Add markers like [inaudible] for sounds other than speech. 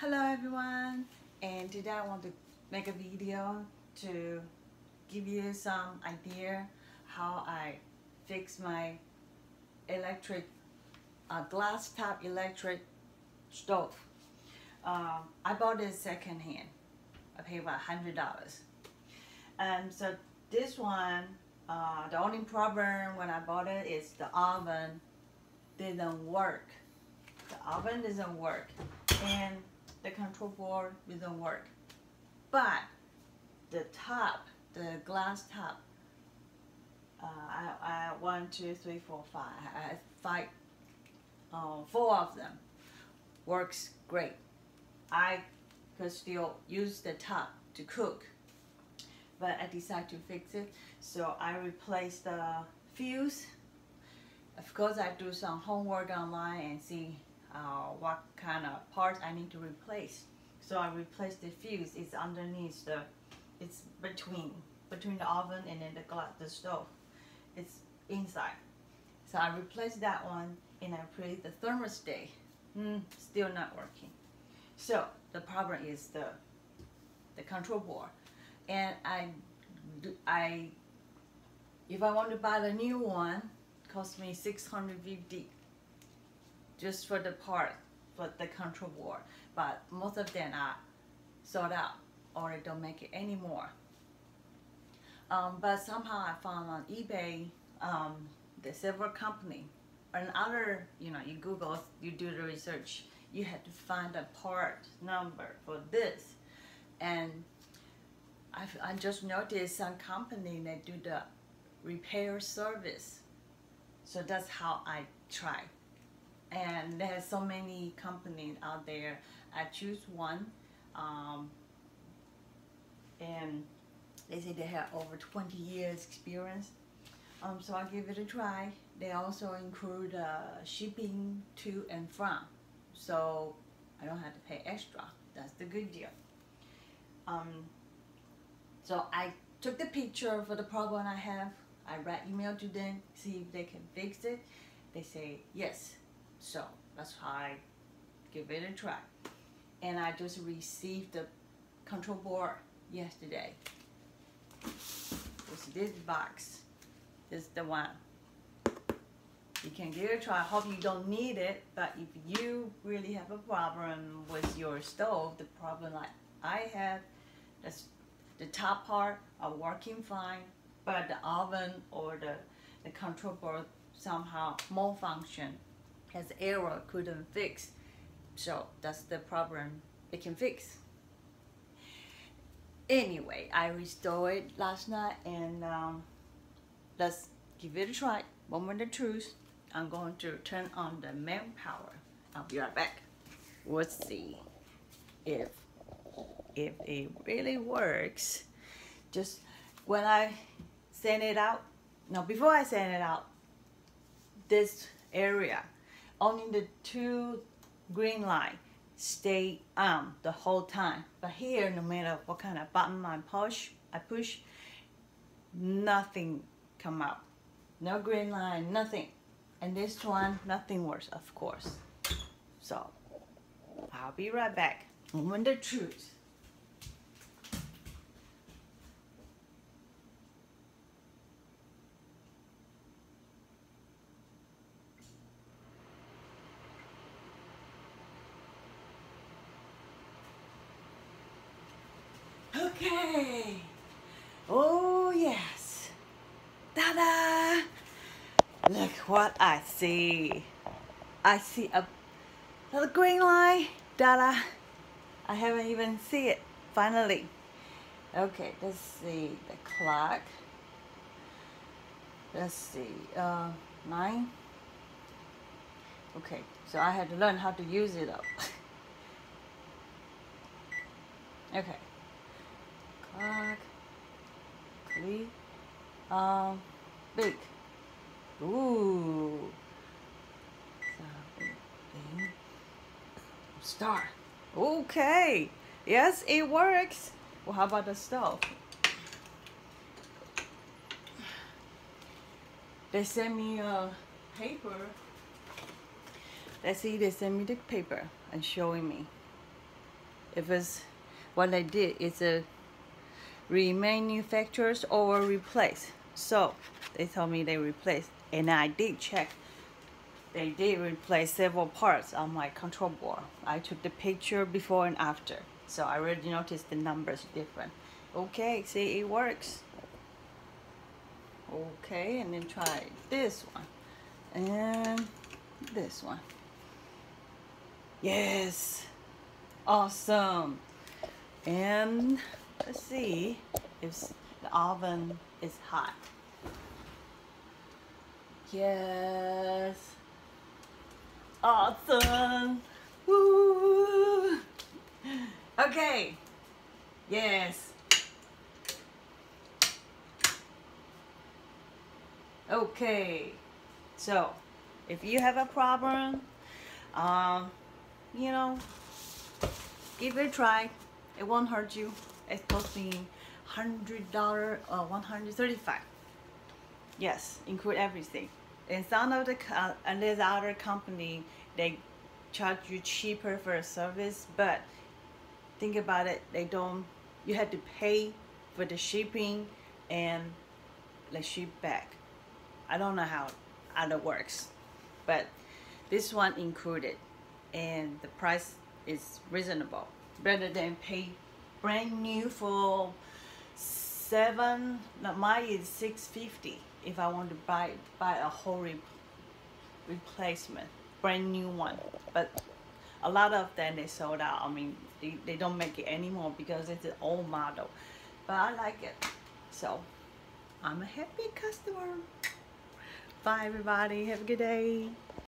Hello everyone and today I want to make a video to give you some idea how I fix my electric uh, glass top electric stove. Um, I bought it second hand. I paid about hundred dollars. And so this one, uh, the only problem when I bought it is the oven didn't work. The oven doesn't work and the control board didn't work. But the top, the glass top, uh, I, I one, two, three, four, five, I five, uh, four of them works great. I could still use the top to cook, but I decided to fix it. So I replaced the fuse. Of course, I do some homework online and see uh, what kind of parts I need to replace. So I replaced the fuse. It's underneath the, it's between between the oven and then the glass, the stove. It's inside. So I replaced that one and I put the thermostat. Mm, still not working. So the problem is the the control board, and I I if I want to buy the new one, cost me 650 just for the part for the control board. But most of them are sold out or they don't make it anymore. Um, but somehow I found on eBay um, the silver company and other, you know, you Google, you do the research, you had to find a part number for this. And I've, I just noticed some company, that do the repair service. So that's how I try and there's so many companies out there. I choose one, um, and they say they have over 20 years experience. Um, so I give it a try. They also include uh, shipping to and from, so I don't have to pay extra. That's the good deal. Um, so I took the picture for the problem I have. I write email to them, see if they can fix it. They say yes. So that's how I give it a try. And I just received the control board yesterday. It's this box. This is the one. You can give it a try. I hope you don't need it, but if you really have a problem with your stove, the problem like I have, that's the top part are working fine, but the oven or the, the control board somehow malfunction has error couldn't fix. So that's the problem it can fix. Anyway, I restored it last night and um, let's give it a try. Moment the truth. I'm going to turn on the main power. I'll be right back. We'll see if if it really works. Just when I send it out, no, before I send it out, this area only the two green light stay on the whole time. But here, no matter what kind of button I push, I push, nothing come out. No green line, nothing. And this one, nothing works, of course. So, I'll be right back. Moment the truth. Okay. Oh, yes. Ta-da! Look what I see. I see a little green light. Ta-da! I haven't even seen it, finally. Okay, let's see the clock. Let's see, uh, nine. Okay, so I had to learn how to use it up. [laughs] okay clock, click, um, big. Ooh. Star. Okay. Yes, it works. Well, how about the stove? They sent me a paper. Let's see, they sent me the paper and showing me. if it's what I did is a remanufacturers or replace. So they told me they replaced and I did check. They did replace several parts on my control board. I took the picture before and after. So I already noticed the numbers different. Okay see it works. Okay and then try this one. And this one. Yes. Awesome. And let's see if the oven is hot. Yes. Awesome. Woo. okay. Yes. Okay. So if you have a problem um you know give it a try. It won't hurt you it cost me hundred dollar uh, 135 yes include everything. And some of the uh, there's other company they charge you cheaper for a service but think about it they don't you had to pay for the shipping and the ship back. I don't know how other works but this one included. And the price is reasonable better than pay brand new for seven no, is 650 if I want to buy buy a whole re replacement brand new one. But a lot of them they sold out. I mean they, they don't make it anymore because it's an old model. But I like it. So I'm a happy customer. Bye everybody. Have a good day.